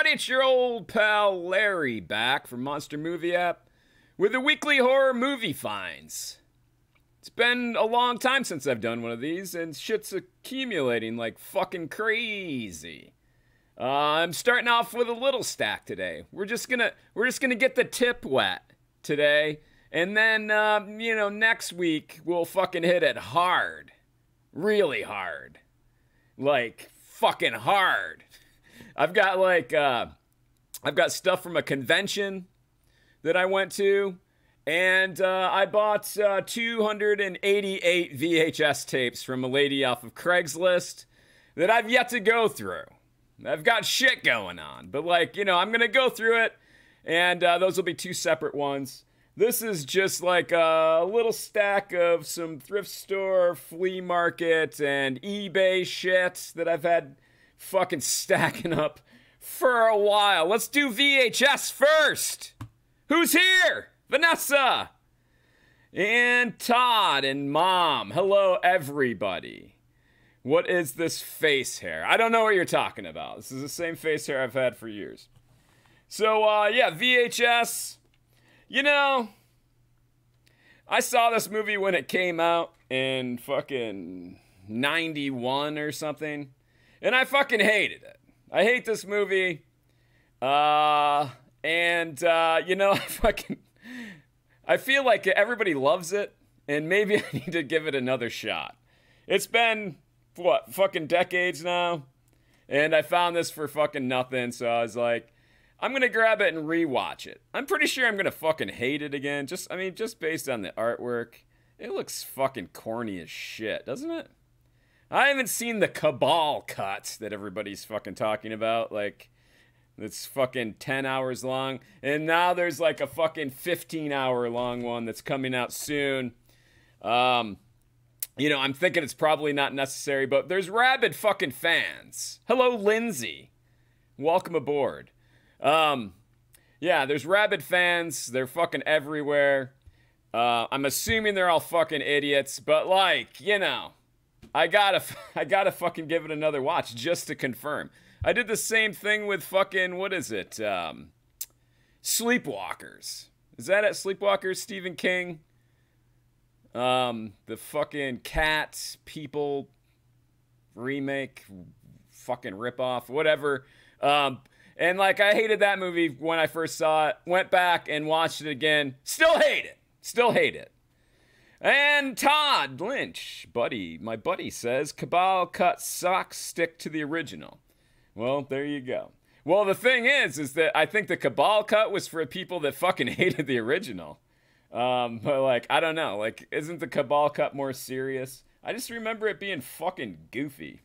everybody, it's your old pal Larry back from Monster Movie App with the weekly horror movie finds. It's been a long time since I've done one of these, and shit's accumulating like fucking crazy. Uh, I'm starting off with a little stack today. We're just gonna we're just gonna get the tip wet today, and then uh, you know next week we'll fucking hit it hard, really hard, like fucking hard. I've got like uh, I've got stuff from a convention that I went to, and uh, I bought uh, 288 VHS tapes from a lady off of Craigslist that I've yet to go through. I've got shit going on, but like you know, I'm gonna go through it, and uh, those will be two separate ones. This is just like a little stack of some thrift store, flea market, and eBay shit that I've had fucking stacking up for a while. Let's do VHS first. Who's here? Vanessa and Todd and Mom. Hello, everybody. What is this face hair? I don't know what you're talking about. This is the same face hair I've had for years. So, uh, yeah, VHS. You know, I saw this movie when it came out in fucking 91 or something, and I fucking hated it. I hate this movie. Uh, and, uh, you know, I fucking. I feel like everybody loves it, and maybe I need to give it another shot. It's been, what, fucking decades now? And I found this for fucking nothing, so I was like, I'm gonna grab it and rewatch it. I'm pretty sure I'm gonna fucking hate it again. Just, I mean, just based on the artwork. It looks fucking corny as shit, doesn't it? I haven't seen the Cabal cut that everybody's fucking talking about. Like, it's fucking 10 hours long. And now there's like a fucking 15 hour long one that's coming out soon. Um, you know, I'm thinking it's probably not necessary, but there's rabid fucking fans. Hello, Lindsay. Welcome aboard. Um, yeah, there's rabid fans. They're fucking everywhere. Uh, I'm assuming they're all fucking idiots, but like, you know, I gotta, I gotta fucking give it another watch just to confirm. I did the same thing with fucking what is it? Um, Sleepwalkers. Is that it? Sleepwalkers? Stephen King. Um, the fucking cat people remake, fucking ripoff, whatever. Um, and like I hated that movie when I first saw it. Went back and watched it again. Still hate it. Still hate it. And Todd Lynch, buddy, my buddy says Cabal cut socks stick to the original. Well, there you go. Well, the thing is, is that I think the Cabal cut was for people that fucking hated the original. Um, but like, I don't know. Like, isn't the Cabal cut more serious? I just remember it being fucking goofy.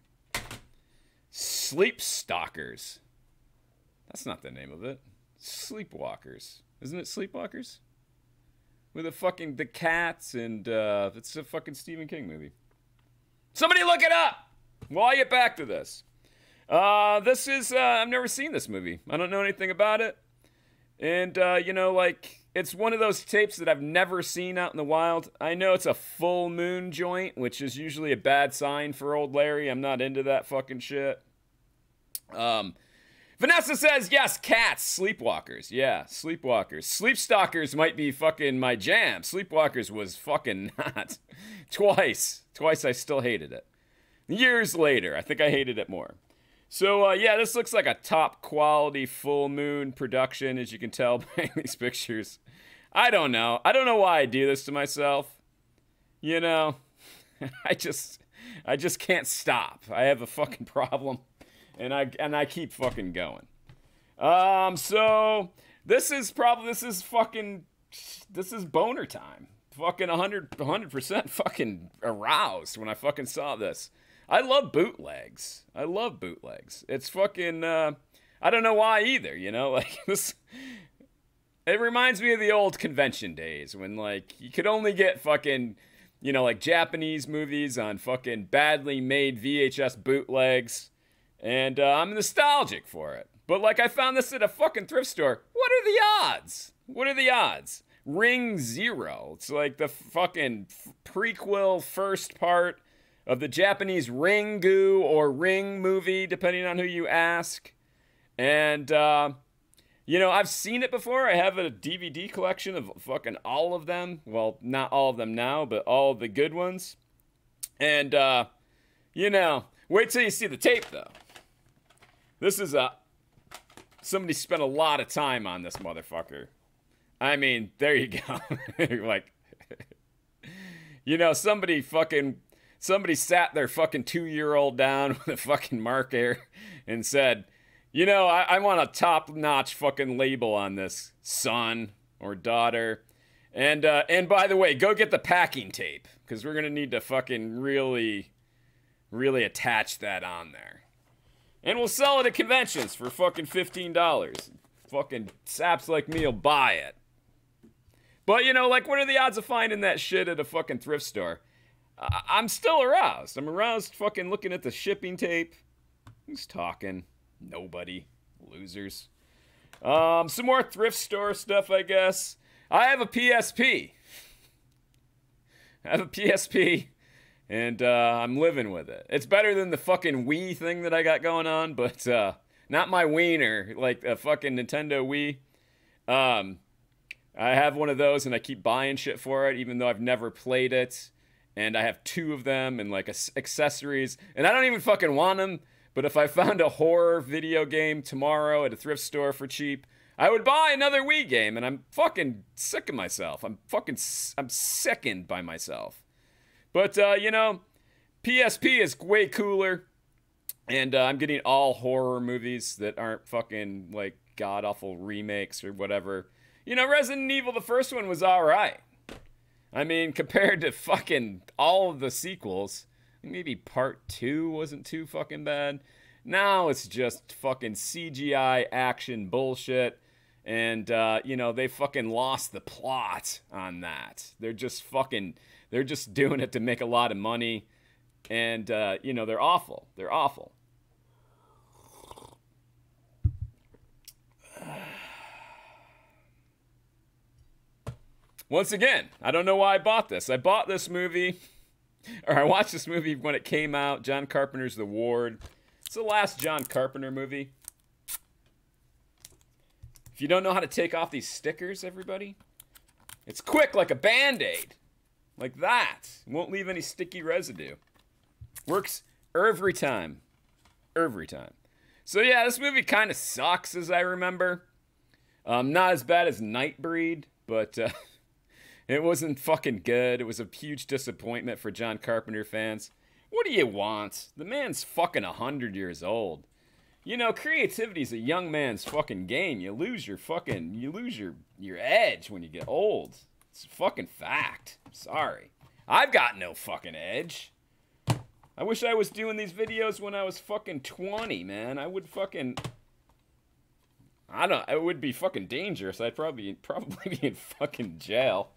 Sleep Stalkers. That's not the name of it. Sleepwalkers. Isn't it Sleepwalkers? With the fucking the cats and uh it's a fucking Stephen King movie. Somebody look it up while I get back to this. Uh this is uh I've never seen this movie. I don't know anything about it. And uh, you know, like it's one of those tapes that I've never seen out in the wild. I know it's a full moon joint, which is usually a bad sign for old Larry. I'm not into that fucking shit. Um Vanessa says, yes, cats, sleepwalkers. Yeah, sleepwalkers. Sleepstalkers might be fucking my jam. Sleepwalkers was fucking not. Twice. Twice I still hated it. Years later, I think I hated it more. So, uh, yeah, this looks like a top quality full moon production, as you can tell by these pictures. I don't know. I don't know why I do this to myself. You know, I just, I just can't stop. I have a fucking problem and I and I keep fucking going. Um, so this is probably this is fucking this is boner time. Fucking 100 100% fucking aroused when I fucking saw this. I love bootlegs. I love bootlegs. It's fucking uh I don't know why either, you know? Like this it reminds me of the old convention days when like you could only get fucking you know like Japanese movies on fucking badly made VHS bootlegs and uh, I'm nostalgic for it. But like, I found this at a fucking thrift store. What are the odds? What are the odds? Ring Zero. It's like the fucking prequel first part of the Japanese Ringu or Ring movie, depending on who you ask. And, uh, you know, I've seen it before. I have a DVD collection of fucking all of them. Well, not all of them now, but all the good ones. And, uh, you know, wait till you see the tape, though. This is a. Somebody spent a lot of time on this motherfucker. I mean, there you go. like, you know, somebody fucking. Somebody sat their fucking two year old down with a fucking marker and said, you know, I, I want a top notch fucking label on this, son or daughter. And uh, and by the way, go get the packing tape because we're gonna need to fucking really, really attach that on there. And we'll sell it at conventions for fucking fifteen dollars. Fucking saps like me will buy it. But you know, like, what are the odds of finding that shit at a fucking thrift store? I- I'm still aroused. I'm aroused, fucking looking at the shipping tape. Who's talking? Nobody. Losers. Um, some more thrift store stuff, I guess. I have a PSP. I have a PSP, and uh, I'm living with it. It's better than the fucking Wii thing that I got going on, but uh, not my wiener, like a fucking Nintendo Wii. Um, I have one of those, and I keep buying shit for it, even though I've never played it. And I have two of them, and like accessories, and I don't even fucking want them. But if I found a horror video game tomorrow at a thrift store for cheap, I would buy another Wii game, and I'm fucking sick of myself. I'm fucking, I'm sickened by myself. But, uh, you know, PSP is way cooler, and uh, I'm getting all horror movies that aren't fucking, like, god awful remakes or whatever. You know, Resident Evil, the first one was alright. I mean, compared to fucking all of the sequels, maybe part two wasn't too fucking bad. Now it's just fucking CGI action bullshit. And, uh, you know, they fucking lost the plot on that. They're just fucking, they're just doing it to make a lot of money. And, uh, you know, they're awful. They're awful. Once again, I don't know why I bought this. I bought this movie or I watched this movie when it came out. John Carpenter's The Ward. It's the last John Carpenter movie. If you don't know how to take off these stickers, everybody, it's quick like a band aid. Like that. Won't leave any sticky residue. Works every time. Every time. So, yeah, this movie kind of sucks as I remember. Um, not as bad as Nightbreed, but. Uh, It wasn't fucking good. It was a huge disappointment for John Carpenter fans. What do you want? The man's fucking 100 years old. You know, creativity's a young man's fucking game. You lose your fucking you lose your your edge when you get old. It's a fucking fact. sorry. I've got no fucking edge. I wish I was doing these videos when I was fucking 20, man. I would fucking I don't it would be fucking dangerous. I'd probably probably be in fucking jail.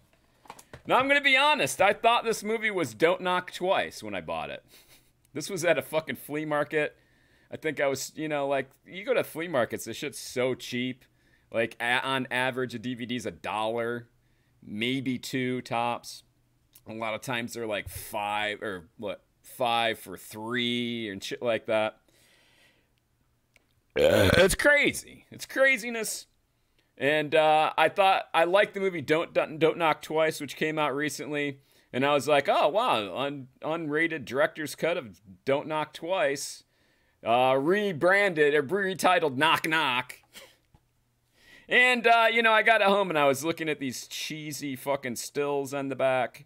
Now, I'm going to be honest. I thought this movie was Don't Knock Twice when I bought it. This was at a fucking flea market. I think I was, you know, like, you go to flea markets, this shit's so cheap. Like, on average, a DVD's a dollar, maybe two tops. A lot of times they're like five, or what, five for three and shit like that. It's crazy. It's craziness. And uh, I thought I liked the movie Don't, Don't Don't Knock Twice, which came out recently, and I was like, oh wow, un, unrated director's cut of Don't Knock Twice, uh, rebranded or retitled Knock Knock. And uh, you know, I got home and I was looking at these cheesy fucking stills on the back.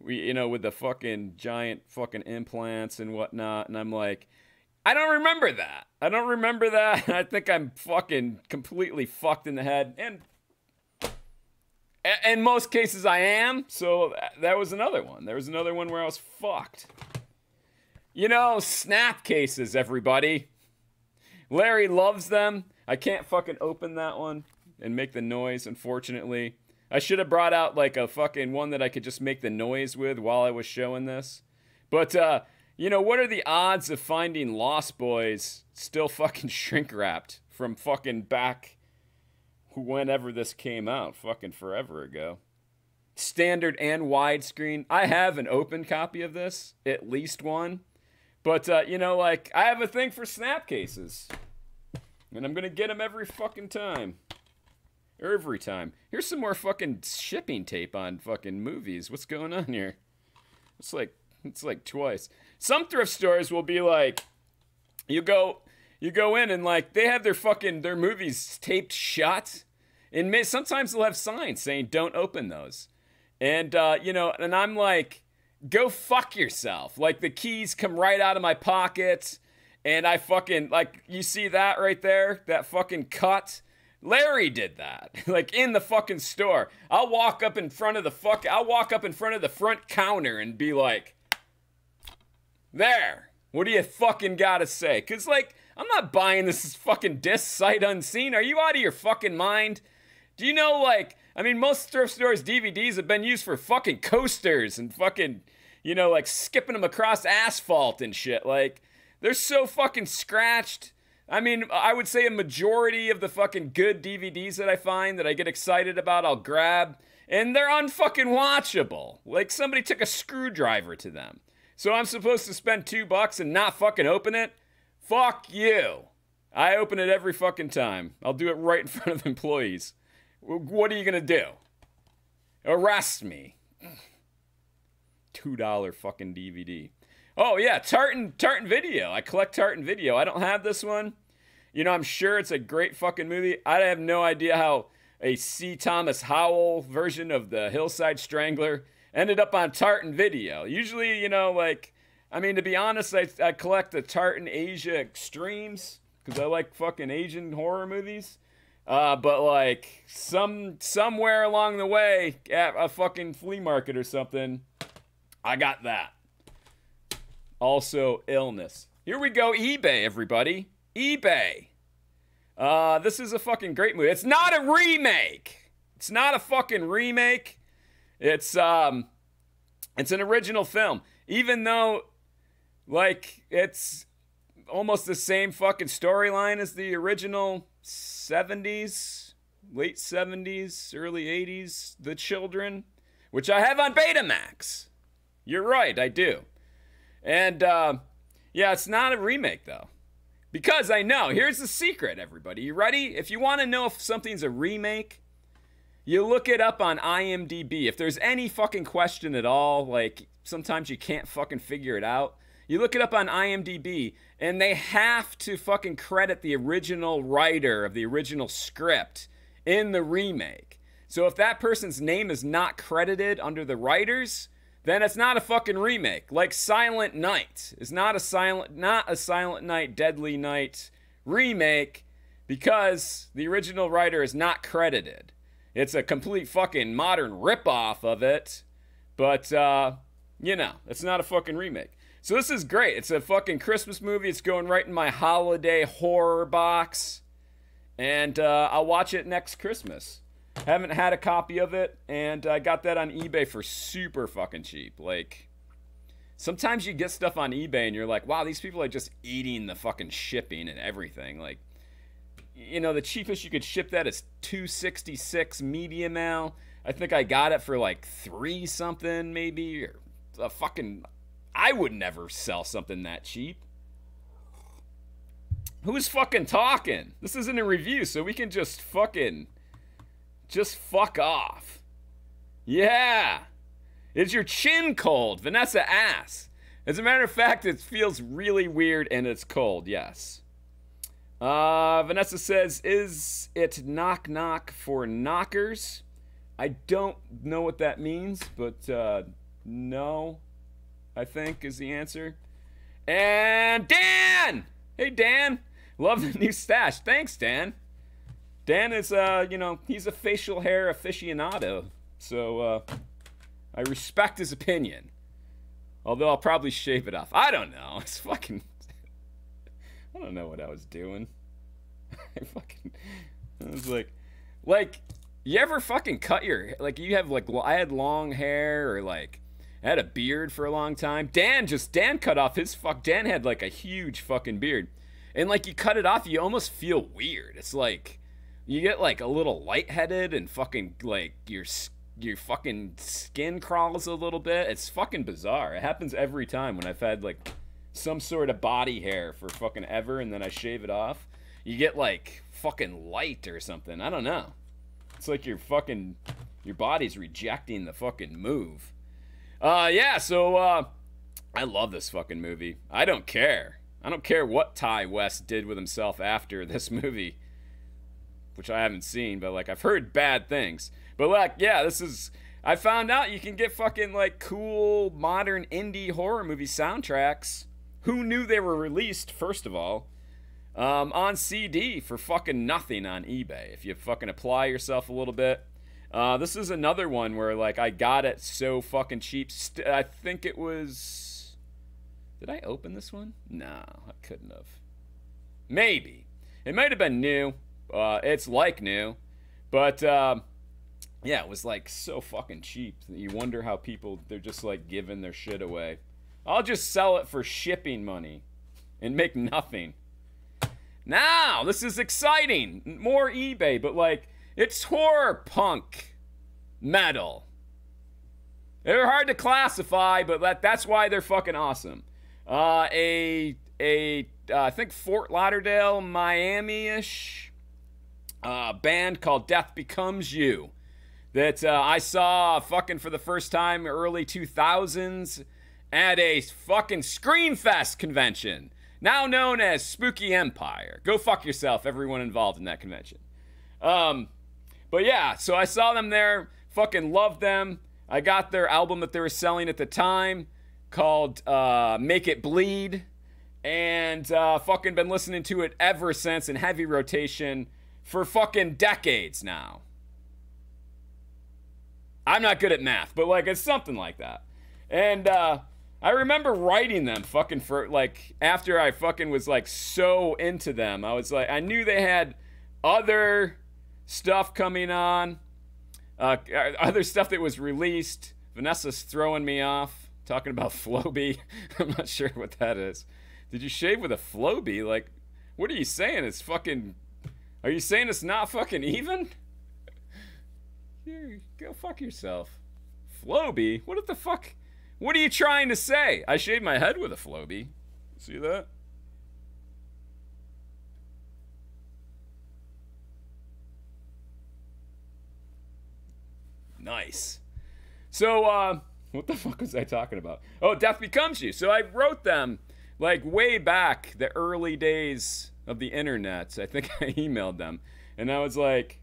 We, you know, with the fucking giant fucking implants and whatnot, and I'm like, I don't remember that. I don't remember that. I think I'm fucking completely fucked in the head. And in most cases, I am. So that was another one. There was another one where I was fucked. You know, snap cases, everybody. Larry loves them. I can't fucking open that one and make the noise, unfortunately. I should have brought out like a fucking one that I could just make the noise with while I was showing this. But, uh, you know, what are the odds of finding Lost Boys still fucking shrink wrapped from fucking back whenever this came out, fucking forever ago? Standard and widescreen. I have an open copy of this, at least one. But, uh, you know, like, I have a thing for snap cases. And I'm gonna get them every fucking time. Every time. Here's some more fucking shipping tape on fucking movies. What's going on here? It's like it's like twice. Some thrift stores will be like, you go, you go in and like they have their fucking their movies taped shut, and may, sometimes they'll have signs saying don't open those, and uh, you know, and I'm like, go fuck yourself. Like the keys come right out of my pocket, and I fucking like you see that right there, that fucking cut. Larry did that, like in the fucking store. I'll walk up in front of the fuck. I'll walk up in front of the front counter and be like, "There, what do you fucking gotta say?" Cause like I'm not buying this fucking disc sight unseen. Are you out of your fucking mind? Do you know like I mean most thrift stores DVDs have been used for fucking coasters and fucking you know like skipping them across asphalt and shit. Like they're so fucking scratched. I mean, I would say a majority of the fucking good DVDs that I find that I get excited about, I'll grab, and they're unfucking watchable. Like somebody took a screwdriver to them. So I'm supposed to spend two bucks and not fucking open it? Fuck you. I open it every fucking time. I'll do it right in front of employees. What are you gonna do? Arrest me. $2 fucking DVD. Oh yeah, Tartan Tartan Video. I collect Tartan Video. I don't have this one. You know, I'm sure it's a great fucking movie. I have no idea how a C. Thomas Howell version of the Hillside Strangler ended up on Tartan Video. Usually, you know, like, I mean, to be honest, I, I collect the Tartan Asia Extremes because I like fucking Asian horror movies. Uh, but like some somewhere along the way at a fucking flea market or something, I got that also illness. Here we go, eBay, everybody. eBay. Uh, this is a fucking great movie. It's not a remake. It's not a fucking remake. It's um, it's an original film. Even though, like, it's almost the same fucking storyline as the original '70s, late '70s, early '80s, The Children, which I have on Betamax. You're right, I do. And uh, yeah, it's not a remake though. Because I know, here's the secret, everybody. You ready? If you want to know if something's a remake, you look it up on IMDb. If there's any fucking question at all, like sometimes you can't fucking figure it out, you look it up on IMDb and they have to fucking credit the original writer of the original script in the remake. So if that person's name is not credited under the writers, then it's not a fucking remake. Like Silent Night is not a silent not a Silent Night Deadly Night remake because the original writer is not credited. It's a complete fucking modern ripoff of it, but uh, you know, it's not a fucking remake. So this is great. It's a fucking Christmas movie. It's going right in my holiday horror box, and uh, I'll watch it next Christmas. Haven't had a copy of it, and I got that on eBay for super fucking cheap. Like, sometimes you get stuff on eBay and you're like, wow, these people are just eating the fucking shipping and everything. Like, you know, the cheapest you could ship that is 266 medium I think I got it for like three something, maybe. Or a fucking. I would never sell something that cheap. Who's fucking talking? This isn't a review, so we can just fucking just fuck off. Yeah. Is your chin cold? Vanessa asks. As a matter of fact, it feels really weird and it's cold, yes. Uh, Vanessa says, Is it knock knock for knockers? I don't know what that means, but uh, no, I think is the answer. And Dan! Hey, Dan! Love the new stash. Thanks, Dan. Dan is, uh, you know, he's a facial hair aficionado, so uh, I respect his opinion. Although I'll probably shave it off. I don't know. It's fucking. I don't know what I was doing. I fucking. I was like, like, you ever fucking cut your like you have like I had long hair or like I had a beard for a long time. Dan just Dan cut off his fuck. Dan had like a huge fucking beard, and like you cut it off, you almost feel weird. It's like you get like a little lightheaded and fucking like your your fucking skin crawls a little bit. It's fucking bizarre. It happens every time when I've had like some sort of body hair for fucking ever and then I shave it off. you get like fucking light or something. I don't know. It's like your fucking your body's rejecting the fucking move. Uh yeah, so uh I love this fucking movie. I don't care. I don't care what Ti West did with himself after this movie, which I haven't seen, but like I've heard bad things. But like, yeah, this is I found out you can get fucking like cool modern indie horror movie soundtracks. Who knew they were released, first of all, um, on CD for fucking nothing on eBay if you fucking apply yourself a little bit. Uh, this is another one where like I got it so fucking cheap. St- I think it was. Did I open this one? No, I couldn't have. Maybe it might have been new. Uh, it's like new, but. Uh, yeah, it was like so fucking cheap you wonder how people they're just like giving their shit away. I'll just sell it for shipping money and make nothing. Now, this is exciting. More eBay, but like it's horror punk metal. They're hard to classify, but that, that's why they're fucking awesome. Uh, a a uh, I think Fort Lauderdale, Miami-ish uh, band called Death Becomes You that uh, I saw fucking for the first time early 2000s at a fucking Screamfest convention, now known as Spooky Empire. Go fuck yourself, everyone involved in that convention. Um, but yeah, so I saw them there, fucking loved them. I got their album that they were selling at the time called uh, Make It Bleed, and uh, fucking been listening to it ever since in heavy rotation for fucking decades now. I'm not good at math, but like it's something like that. And uh, I remember writing them fucking for like after I fucking was like so into them. I was like, I knew they had other stuff coming on, uh, other stuff that was released. Vanessa's throwing me off talking about Flowbee. I'm not sure what that is. Did you shave with a Flowbee? Like, what are you saying? It's fucking. Are you saying it's not fucking even? Here, go fuck yourself. Flowbee? What the fuck? What are you trying to say? I shaved my head with a Flowbee. See that? Nice. So, uh, what the fuck was I talking about? Oh, Death Becomes You. So I wrote them like way back, the early days of the internet. I think I emailed them. And I was like,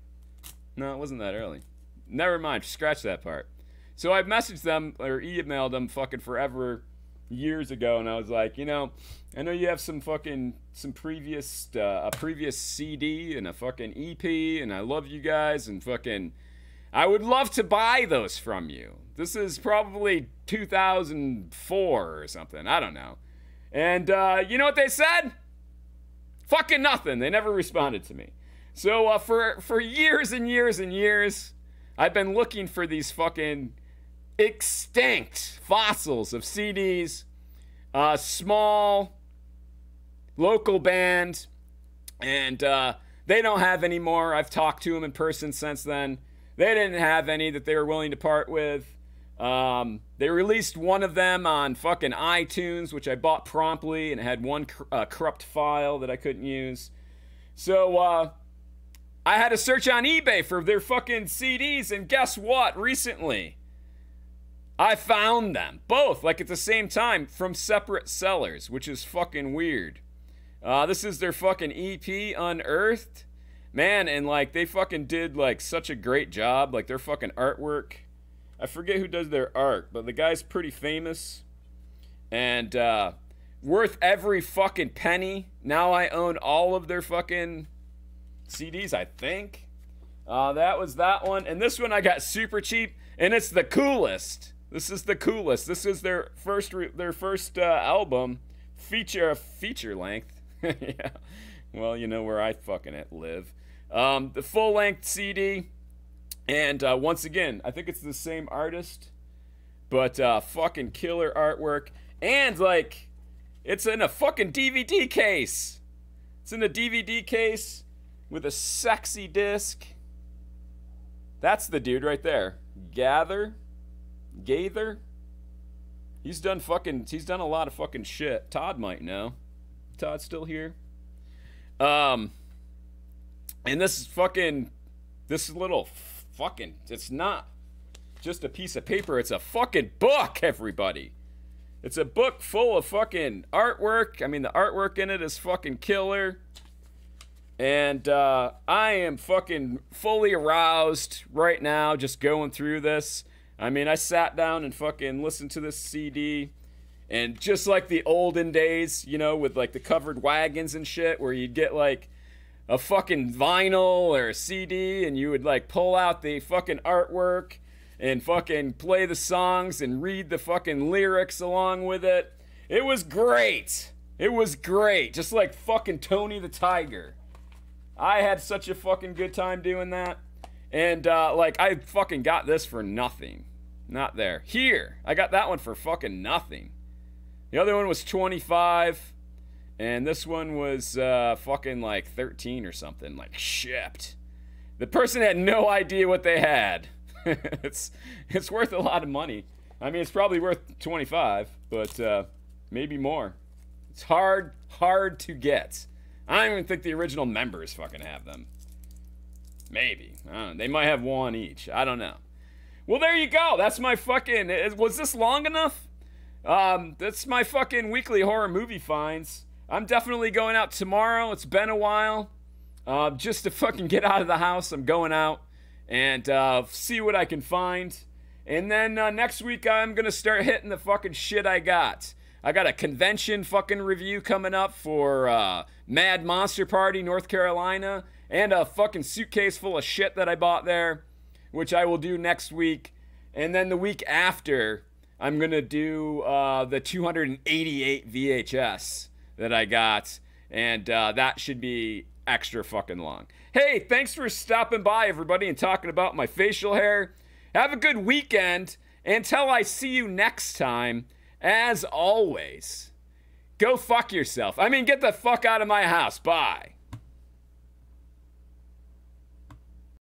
no, it wasn't that early. Never mind. Scratch that part. So I messaged them or emailed them fucking forever years ago, and I was like, you know, I know you have some fucking some previous uh, a previous CD and a fucking EP, and I love you guys, and fucking, I would love to buy those from you. This is probably 2004 or something. I don't know. And uh, you know what they said? Fucking nothing. They never responded to me. So uh, for for years and years and years, I've been looking for these fucking extinct fossils of CDs, uh, small local band, and uh, they don't have any more. I've talked to them in person since then. They didn't have any that they were willing to part with. Um, they released one of them on fucking iTunes, which I bought promptly, and it had one uh, corrupt file that I couldn't use. So, uh, I had to search on eBay for their fucking CDs, and guess what? Recently, I found them both, like at the same time, from separate sellers, which is fucking weird. Uh, this is their fucking EP, Unearthed. Man, and like they fucking did like such a great job. Like their fucking artwork. I forget who does their art, but the guy's pretty famous and uh, worth every fucking penny. Now I own all of their fucking CDs, I think. Uh, that was that one. And this one I got super cheap, and it's the coolest. This is the coolest. This is their first their first uh, album, feature feature length. yeah. Well, you know where I fucking live. Um, the full length CD, and uh, once again, I think it's the same artist, but uh, fucking killer artwork, and like, it's in a fucking DVD case. It's in a DVD case with a sexy disc. That's the dude right there. Gather. Gather. He's done fucking he's done a lot of fucking shit. Todd might know. Todd's still here. Um And this is fucking, this little fucking, it's not just a piece of paper. It's a fucking book, everybody. It's a book full of fucking artwork. I mean, the artwork in it is fucking killer. And uh, I am fucking fully aroused right now just going through this. I mean, I sat down and fucking listened to this CD. And just like the olden days, you know, with like the covered wagons and shit, where you'd get like a fucking vinyl or a CD and you would like pull out the fucking artwork and fucking play the songs and read the fucking lyrics along with it. It was great. It was great. Just like fucking Tony the Tiger. I had such a fucking good time doing that. And uh, like I fucking got this for nothing. Not there. Here. I got that one for fucking nothing. The other one was 25 and this one was uh, fucking like 13 or something, like shipped. The person had no idea what they had. it's it's worth a lot of money. I mean, it's probably worth 25, but uh, maybe more. It's hard hard to get. I don't even think the original members fucking have them. Maybe. They might have one each. I don't know. Well, there you go. That's my fucking. Was this long enough? Um, that's my fucking weekly horror movie finds. I'm definitely going out tomorrow. It's been a while. Uh, just to fucking get out of the house, I'm going out and uh, see what I can find. And then uh, next week, I'm going to start hitting the fucking shit I got. I got a convention fucking review coming up for uh, Mad Monster Party, North Carolina, and a fucking suitcase full of shit that I bought there, which I will do next week. And then the week after, I'm going to do uh, the 288 VHS that I got, and uh, that should be extra fucking long. Hey, thanks for stopping by, everybody, and talking about my facial hair. Have a good weekend. Until I see you next time, as always, go fuck yourself. I mean, get the fuck out of my house. Bye.